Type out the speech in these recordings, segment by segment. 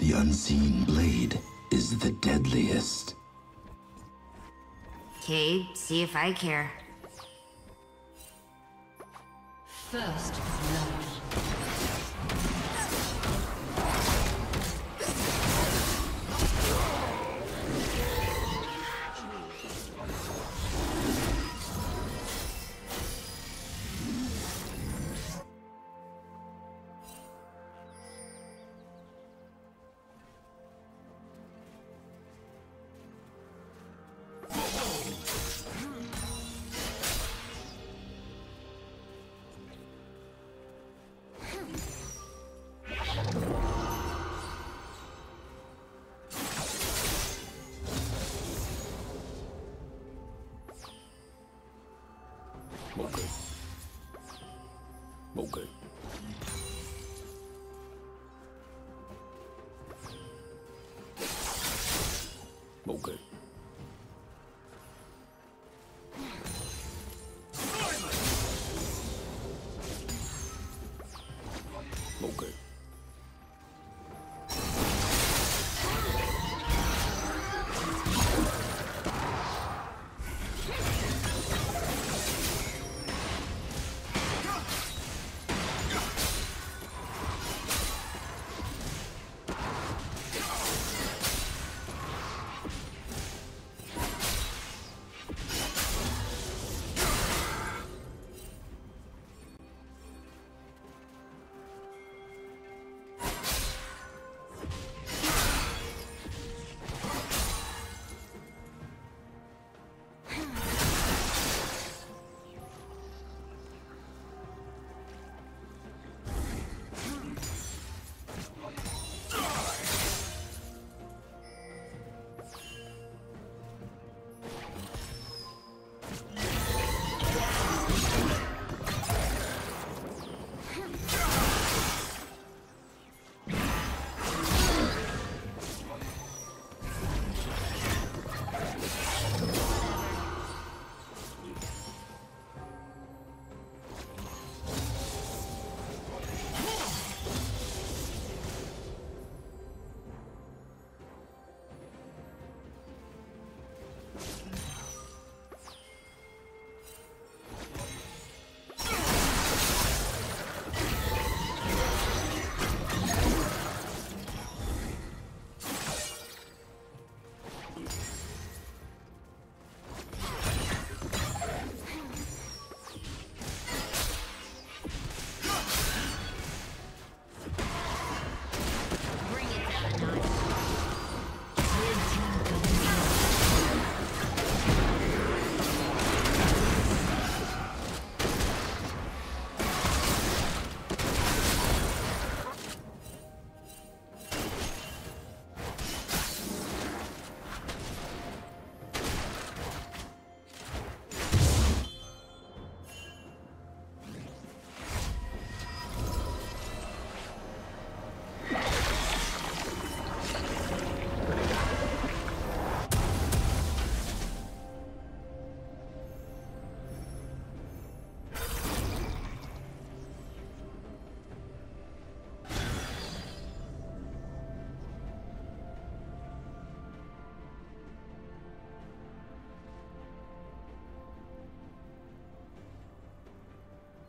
The unseen blade is the deadliest. Okay, see if I care. First blood.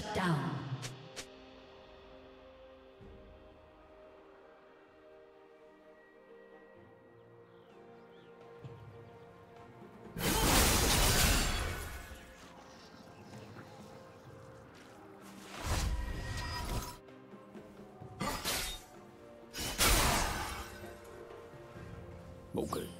Shut down. Okay.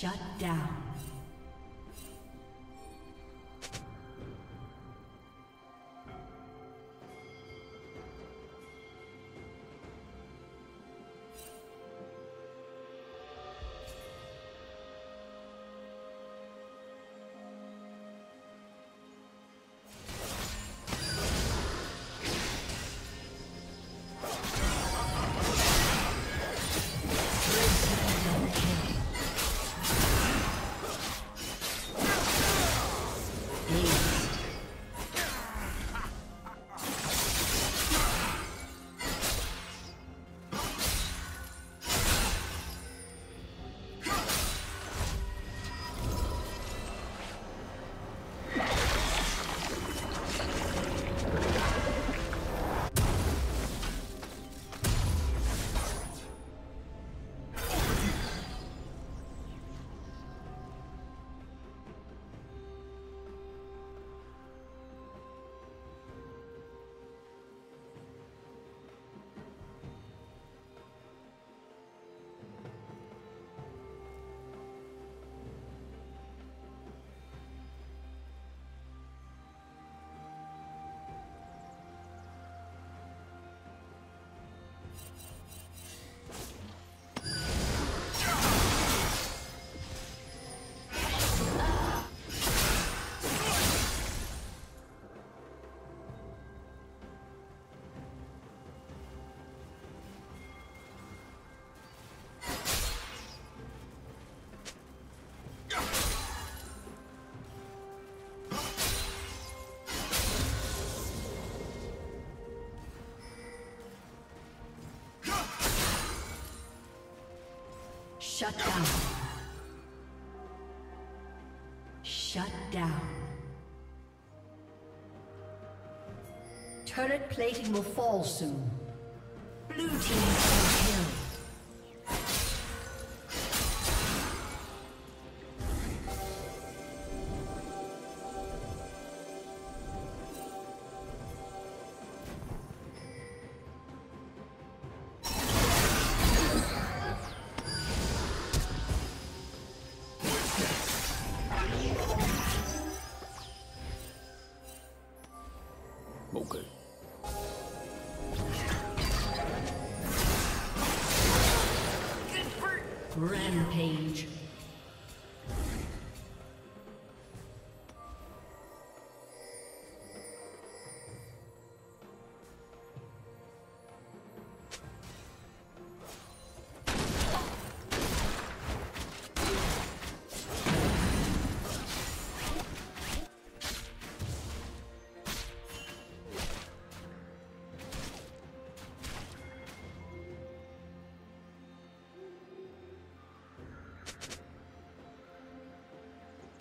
Shut down. Shut down. Shut down. Turret plating will fall soon. Blue team Okay. Rampage.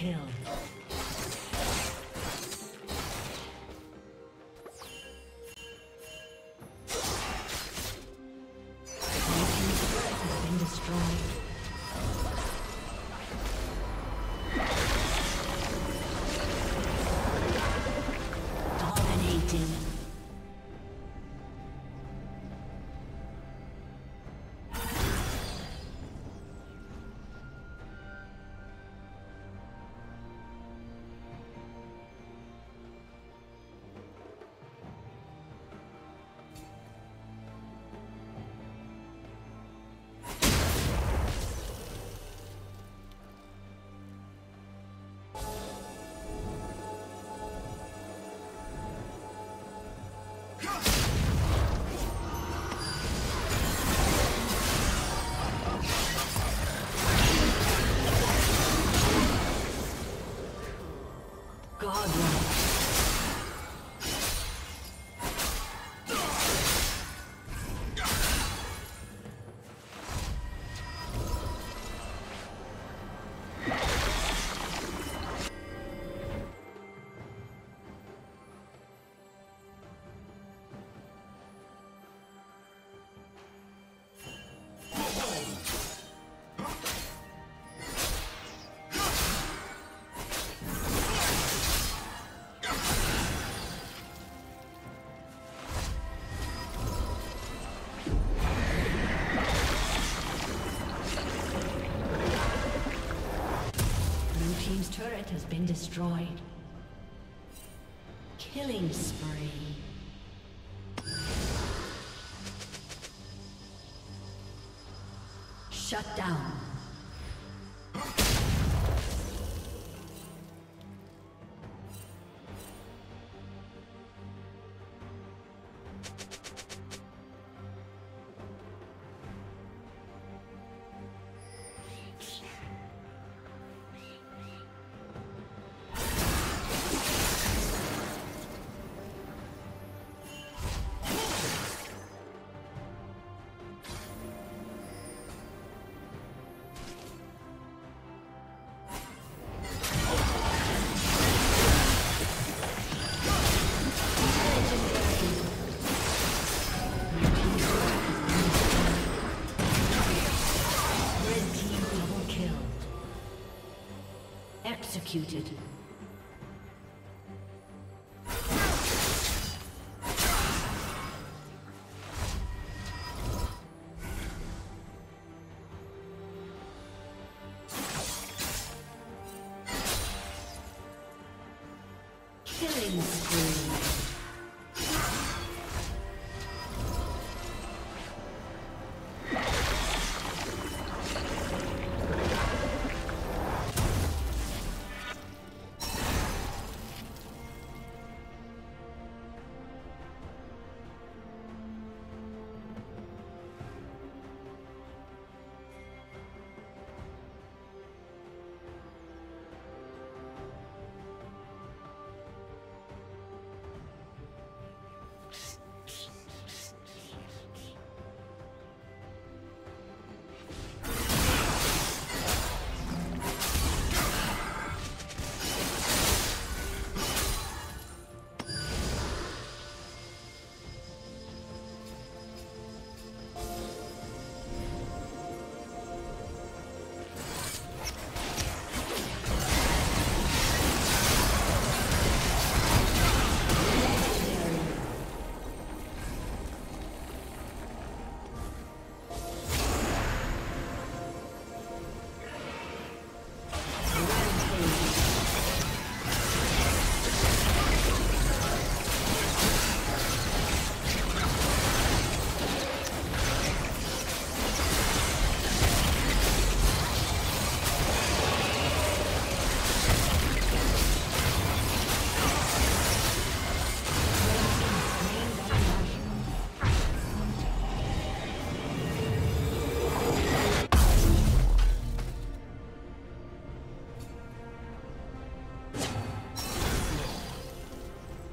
Kill. Has been destroyed. Killing spree. Shut down. Executed. Killing spree.